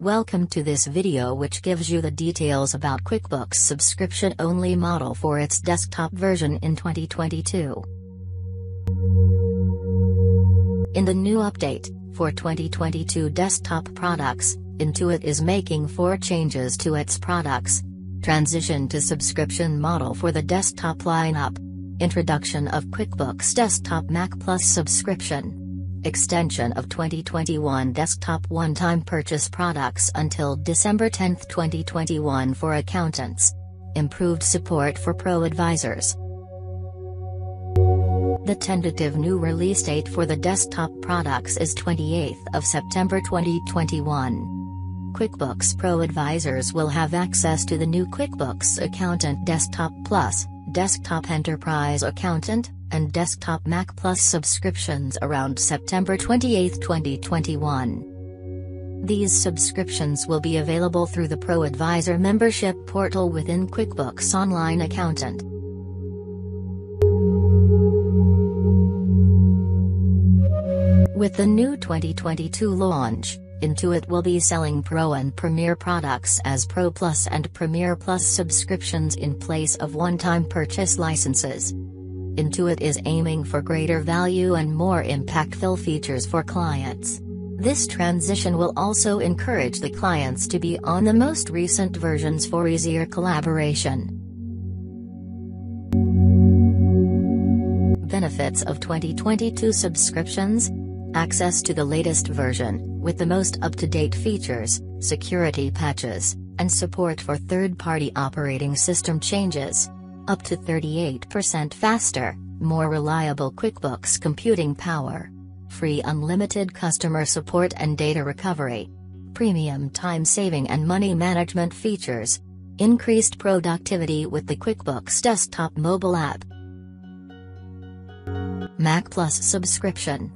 Welcome to this video which gives you the details about QuickBooks subscription-only model for its desktop version in 2022. In the new update, for 2022 desktop products, Intuit is making four changes to its products. Transition to subscription model for the desktop lineup. Introduction of QuickBooks Desktop Mac Plus subscription. Extension of 2021 desktop one-time purchase products until December 10, 2021 for accountants. Improved support for pro advisors. The tentative new release date for the desktop products is 28th of September 2021. QuickBooks Pro advisors will have access to the new QuickBooks Accountant Desktop Plus, Desktop Enterprise Accountant, and Desktop Mac Plus subscriptions around September 28, 2021. These subscriptions will be available through the Pro Advisor membership portal within QuickBooks Online Accountant. With the new 2022 launch, Intuit will be selling Pro and Premier products as Pro Plus and Premier Plus subscriptions in place of one-time purchase licenses. Intuit is aiming for greater value and more impactful features for clients. This transition will also encourage the clients to be on the most recent versions for easier collaboration. Benefits of 2022 subscriptions Access to the latest version, with the most up-to-date features, security patches, and support for third-party operating system changes. Up to 38% faster, more reliable QuickBooks computing power. Free unlimited customer support and data recovery. Premium time saving and money management features. Increased productivity with the QuickBooks desktop mobile app. Mac Plus subscription.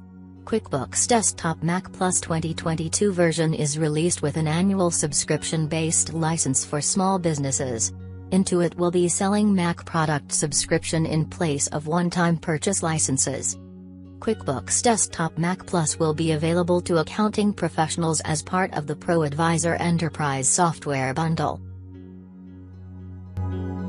QuickBooks Desktop Mac Plus 2022 version is released with an annual subscription-based license for small businesses. Intuit will be selling Mac product subscription in place of one-time purchase licenses. QuickBooks Desktop Mac Plus will be available to accounting professionals as part of the Pro Advisor Enterprise software bundle.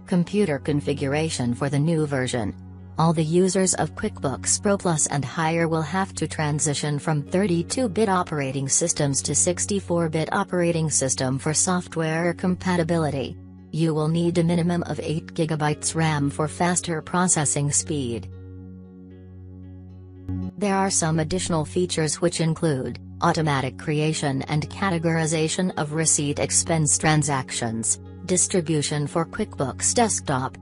Computer configuration for the new version. All the users of QuickBooks Pro Plus and higher will have to transition from 32-bit operating systems to 64-bit operating system for software compatibility. You will need a minimum of 8 GB RAM for faster processing speed. There are some additional features which include automatic creation and categorization of receipt expense transactions, distribution for QuickBooks Desktop,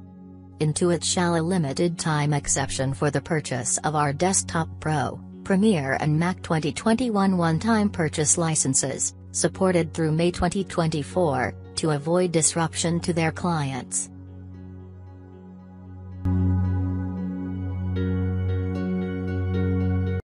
Intuit shall a limited time exception for the purchase of our Desktop Pro, Premier and Mac 2021 one-time purchase licenses, supported through May 2024, to avoid disruption to their clients.